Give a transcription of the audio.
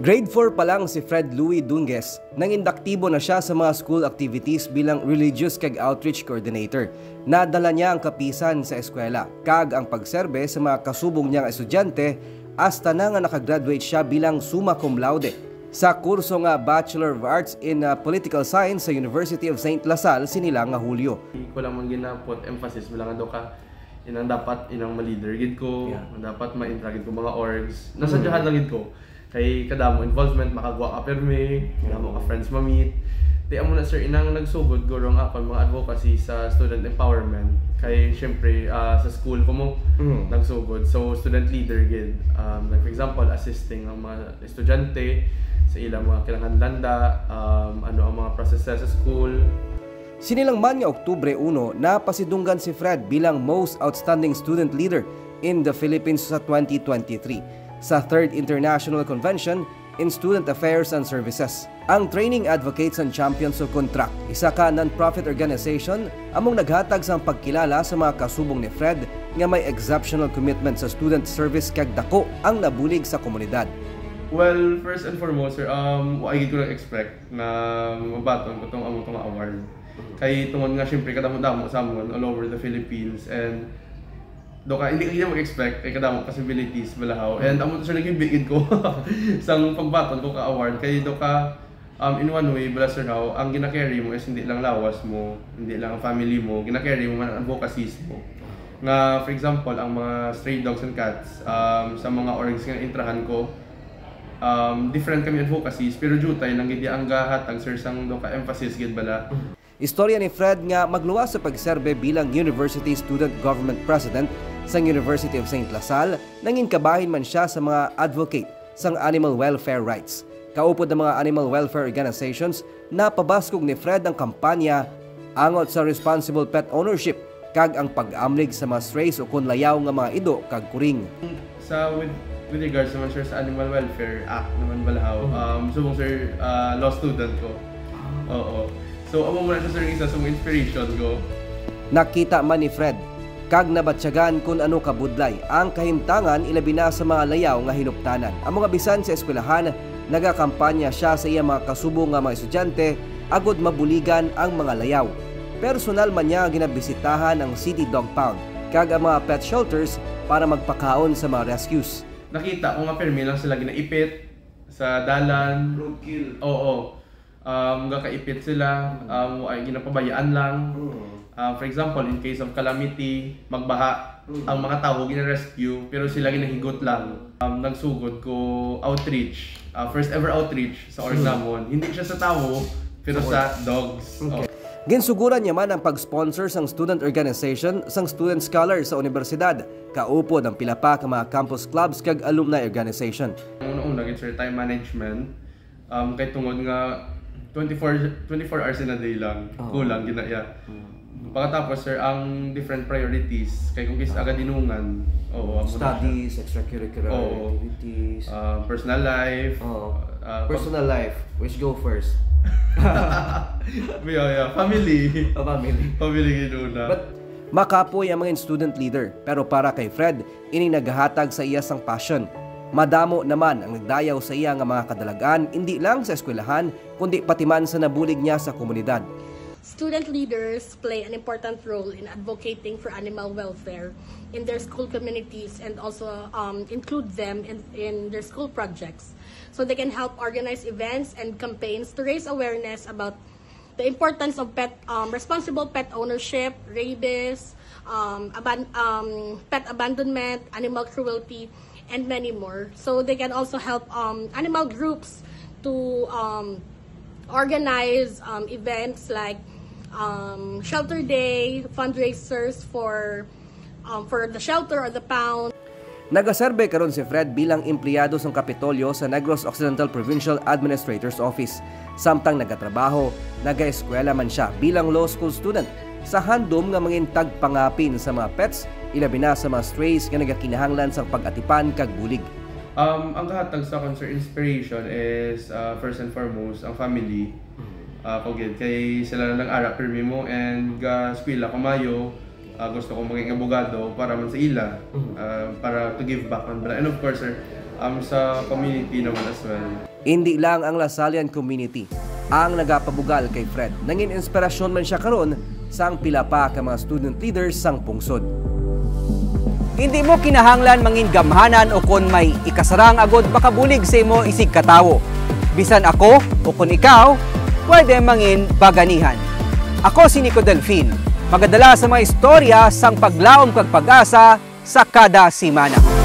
4 pa lang si Fred Louis Dunges nang indaktibo na siya sa mga school activities bilang Religious Kag Outreach Coordinator. Nadala niya ang kapisan sa eskwela, kag ang pagserbe sa mga kasubong niyang estudyante hasta na nga nakagraduate siya bilang summa cum laude sa kurso nga Bachelor of Arts in uh, Political Science sa University of St. Lasal sinila nga Hulyo. Ko lang man ginapot emphasis bilang do ka inang dapat inang ma-leader gid ko, Yeah. dapat ma-interact ko mga orgs. Nasadyahan lang gid ko kay kadamo involvement makagwa ka permi, kadamo ka friends ma-meet. Di amo na sir inang nagsugod guro ang akon mga advocacy sa student empowerment kay syempre ah, sa school ko mo Mm. nagsugod. So student leader gid. Um, like for example, assisting ang mga estudyante sa ilang mga kailangan landa, um, ano ang mga processes sa school, Sinilang man nga Oktubre 1, napasidunggan si Fred bilang Most Outstanding Student Leader in the Philippines sa 2023 sa 3rd International Convention in Student Affairs and Services. Ang Training Advocates and Champions of Contract, isa ka non-profit organization, among naghatag sa pagkilala sa mga kasubong ni Fred nga may exceptional commitment sa student service kag dako ang nabulig sa komunidad. Well, first and foremost, sir, um, wa ko lang expect na mabaton ko tong among tong award. Kay tungod nga syempre kadamo-damo sa amon all over the Philippines and do ka hindi ka mag-expect. Kay kadamo possibilities balahaw and amo to siya naging bigid ko sang pagbaton ko ka award. Kay do ka um, in one way bala sir how ang gina-carry mo is hindi lang lawas mo hindi lang ang family mo. Gina-carry mo man ang advocacies mo. Nga for example ang mga stray dogs and cats um, sa mga orgs nga intrahan ko um, different kami advocacies. Pero jutay lang gid ang gahatag sir sang do ka emphasis gid bala. Istorya ni Fred nga magluwas sa pagserbe bilang University Student Government President sa University of St. Lasal nangin kabahin man siya sa mga advocate sang animal welfare rights. Kaupod ng mga animal welfare organizations na pabaskog ni Fred ang kampanya angot sa responsible pet ownership kag ang pag-amlig sa mga strays o kunlayaw nga mga ido kag kuring. sa with with regards naman sir sa Animal Welfare Act naman balahaw um subong sir uh, law student ko oo so amo mo na siya sir isa sa mga inspiration ko Nakita man ni Fred kag nabatsyagan kung ano kabudlay ang kahimtangan ilabi na sa mga layaw nga hinuptanan. Ang mga bisan sa eskwelahan nagakampanya siya sa iya mga kasubong nga mga estudyante agod mabuligan ang mga layaw. Personal man niya ginabisitahan ang City Dog Pound kag ang mga pet shelters para magpakaon sa mga rescues. nakita ko nga permi lang sila ginaipit sa dalan Roadkill. oo um gakaipit sila um ay ginapabayaan lang Uh, for example, in case of calamity, magbaha, ang mga tao gina-rescue, pero sila ginahigot lang. Um, nagsugod ko outreach, uh, first ever outreach sa Orglamon. Hindi siya sa tao, pero sa dogs. Oh. Ginsuguran niya man ang pag-sponsor sang student organization sang student scholar sa universidad. Kaupod ang pila pa ka mga campus clubs kag alumni organization. Una-una, it's your time management. Um, kay tungod nga 24 24 hours in a day lang. Kulang ginaya. Pagkatapos sir, ang different priorities kay kung kis aga dinungan. Siya. Studies, extracurricular Oo. activities. Uh, personal life. Oh, uh, personal life. Which go first? yeah, yeah, family. A family. family ginuna. But makapoy ang mga student leader. Pero para kay Fred, ini naghahatag sa iya sang passion. Madamo naman ang nagdayaw sa iya nga mga kadalagan, hindi lang sa eskwelahan, kundi pati man sa nabulig niya sa komunidad. Student leaders play an important role in advocating for animal welfare in their school communities and also um, include them in, in their school projects. So they can help organize events and campaigns to raise awareness about the importance of pet um, responsible pet ownership, rabies, um, aban- um, pet abandonment, animal cruelty, and many more. So they can also help um, animal groups to um, organize um, events like um, shelter day, fundraisers for um, for the shelter or the pound. Nagaserbe karon si Fred bilang empleyado sa Kapitolyo sa Negros Occidental Provincial Administrator's Office. Samtang nagatrabaho, nagaeskwela man siya bilang law school student sa handom nga mangin tagpangapin sa mga pets, ilabi na sa mga strays nga nagakinahanglan sa pag-atipan kag bulig. Um, ang kahatag sa concert inspiration is uh, first and foremost ang family. Uh, kogid kay sila na lang ara permi mo and ga eskwela kumayo uh, gusto ko maging abogado para man sa ila uh, para to give back man and of course sir um, sa community naman as well Hindi lang ang Lasallian community ang nagapabugal kay Fred. Nangin inspirasyon man siya karon sa ang pila pa ka mga student leaders sang pungsod. Hindi mo kinahanglan mangin gamhanan o kon may ikasarang agod makabulig sa imo isig katawo. Bisan ako o kon ikaw, pwede mangin baganihan. Ako si Nico Delfin, magadala sa mga istorya sang paglaom kag pag-asa sa kada simana.